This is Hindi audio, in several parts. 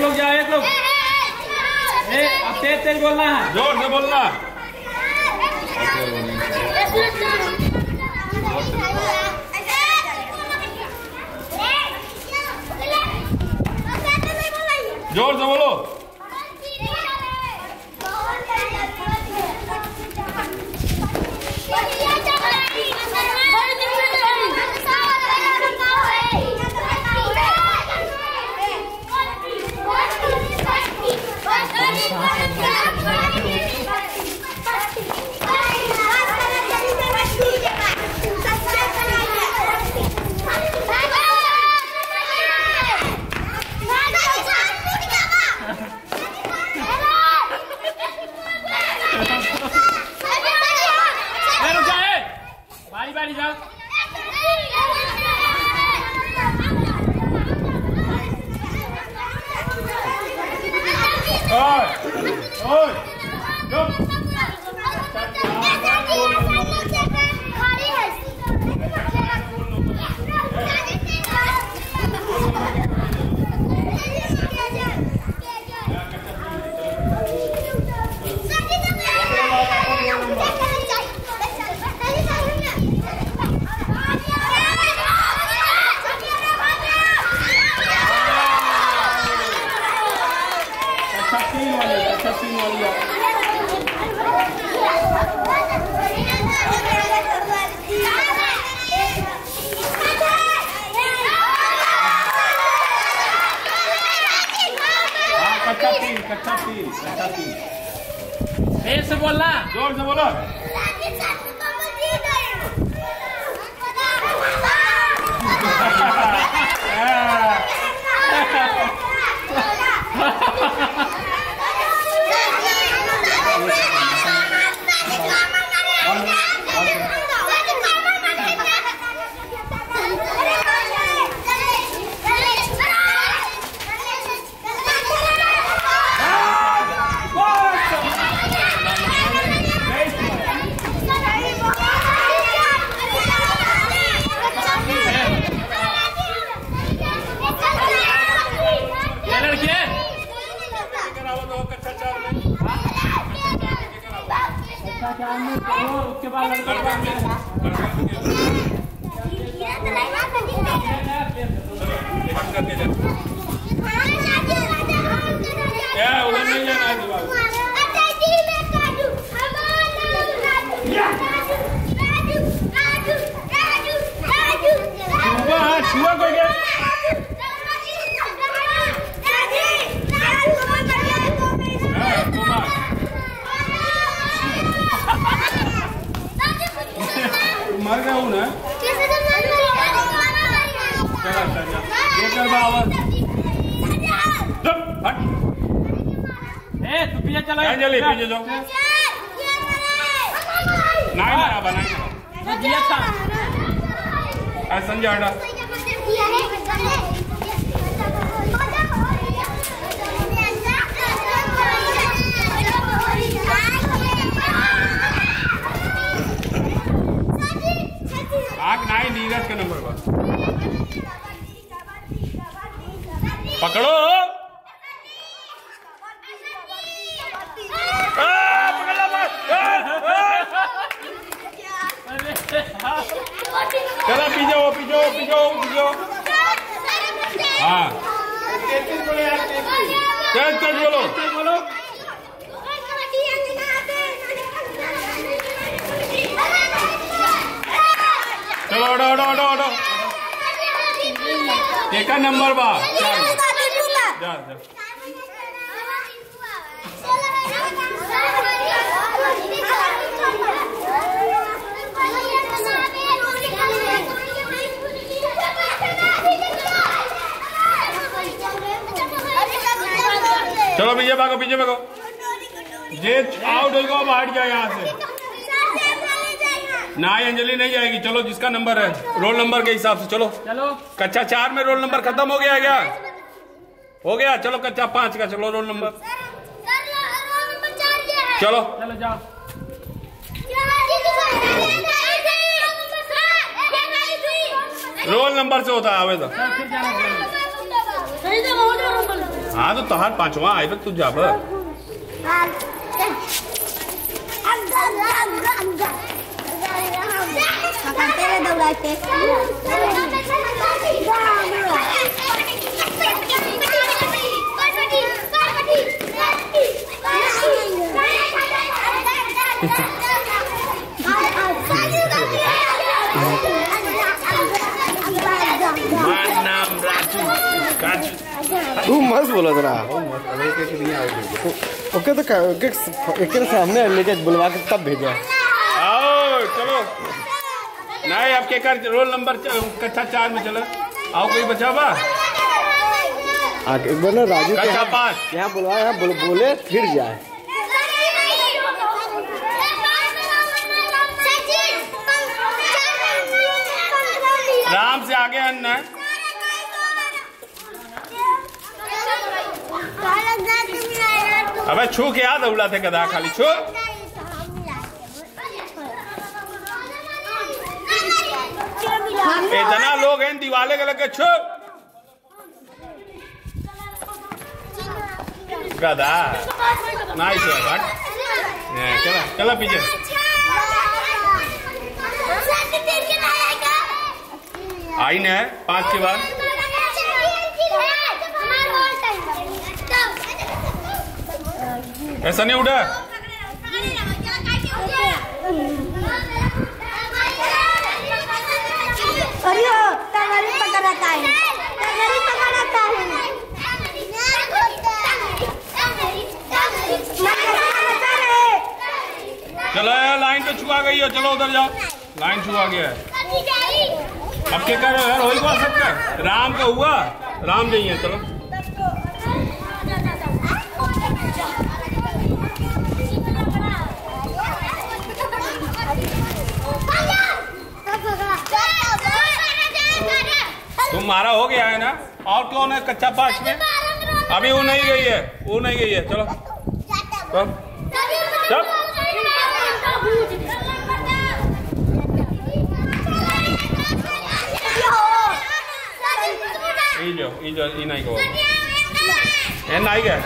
लोग जाओ, एक लोग। अब तेज तेज बोलना है। ज़ोर से बोलना। ज़ोर से बोलो ए, रुक जाओ ए। बारी बारी जाओ ओए ओए चुप अच्छा तीन वाले अच्छा तीन वाली आओ। हाँ कच्चा तीन कच्चा तीन कच्चा तीन तेज से बोलना ज़ोर से बोलो ये लड़के कच्चा चार में उसके बाद क्या उधर नहीं जाना है दीवार छुआ हाँ छुआ कोई क्या हाँ कुमार तू मर गए हूँ ना? चला चला ये कर बावर हट। ए तू पीछे चला। अंजलि पीछे जाओ। नहीं ना अब नहीं संजय हटा आग नहीं नीरज का नंबर बस पकड़ो आ, पकड़ लो बस। आ, आ। चलो पी जाओ पी जाओ पी जाओ पी जाओ हाँ चल चल बोलो बोलो चलो हटो हटो हटो हटो टेका नंबर बा जा जा। चलो पीछे भागो पीछे भागो। जे आउट होगा वो हट जाए यहाँ से। ना अंजलि नहीं जाएगी चलो जिसका नंबर है रोल नंबर के हिसाब से चलो। चलो। कच्चा चार में रोल नंबर खत्म हो गया क्या? हो गया? चलो कच्चा पाँच का चलो रोल नंबर। चलो। चलो जाओ। रोल नंबर से होता है आवेदन। हाँ तो तोहार पांचवा आए तो तू जाब। तू मस्त बोला जरा ओके तो एक सामने लेके बुलवा के तब भेजा। आओ चलो। नहीं अब के कर रोल नंबर च- कक्षा चार में चलो। आओ कोई बचा बा। आगे एक बार ना राजू के कक्षा यहाँ पाँच। यहाँ बुलवाया यहाँ बोल, बोले फिर जाए। राम से आगे अन्न अबे छू के याद उला थे गधा खाली छू इतना लोग हैं दिवाले के लगे छू गधा नाइस बट चला चला पीछे आई ने पाँच के बाद ऐसा नहीं उठा। अरे तगड़ी पकड़ता है। तगड़ी पकड़ता है। चलो यार लाइन तो छुआ गई है चलो उधर जाओ। लाइन छुआ गया है। अब क्या कर यार हो? ही कौन सकता राम का हुआ? राम नहीं है चलो। तुम्हारा हो गया है ना? और कौन है कच्चा पास में? अभी वो नहीं गई है। वो नहीं गई है। चलो। चल। नहीं गया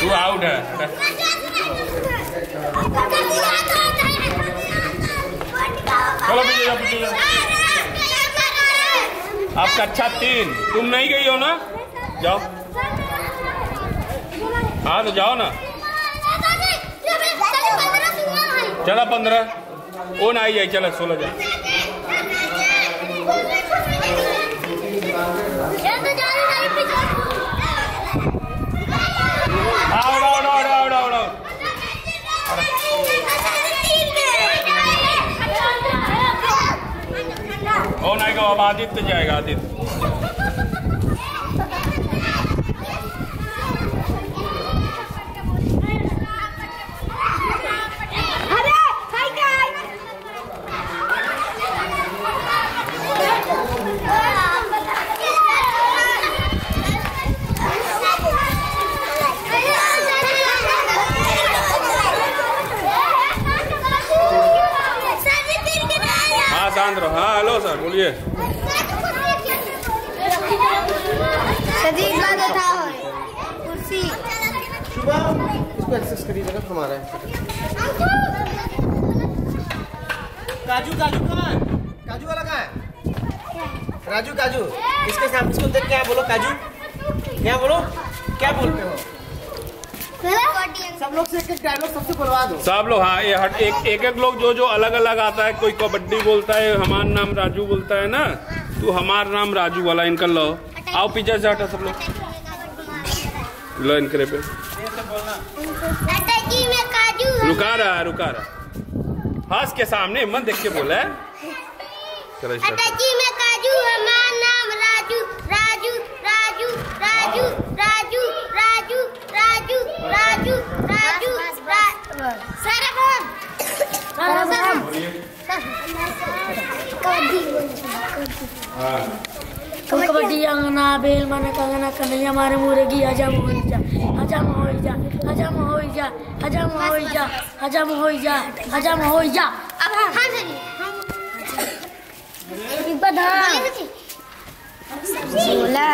तू आउट है चलो पीछे जाओ पीछे जाओ अब कक्षा तीन। तुम नहीं गई हो ना? जाओ। हाँ तो जाओ ना। चलो पंद्रह। वो ना आई जाए चलो सोलह जाओ अब आदित्य जाएगा आदित्य। हाँ, शांत रहो। हाँ हेलो सर बोलिए। इसको एक्सेस करिएगा हमारा है। काजू काजू कहाँ है काजू वाला कहाँ है? राजू, काजू। इसके सामने इसको देख क्या बोलो, काजू? क्या बोलो? क्या बोलते हो? सब लोग से एक एक डायलॉग सबसे बोलवा दो। सब लोग हाँ ये हट, एक एक एक लोग जो जो अलग अलग आता है, कोई कबड्डी बोलता है, हमार नाम राजू बोलता है ना, तू हमार नाम राजू वाला, इनका लो। आओ, पीछे से हटा सब लोग। लो, इनके पे। रुका रहा है। रुका रहा हंस के सामने मन देख के बोला है? चलो अटैची में काजू हमारा नाम राजू राजू राजू राजू राजू राजू राजू राजू राजू सरगम। सरगम। हाँ कबड्डी अंगना बेल मन कंगना कन्हैया मारे मुर्गी हजम हो जा हजम हो जा हजम हो जा हजम हो जा हजम हो जा हजम हो जा अब हम हम चलिए हम बधाई झोला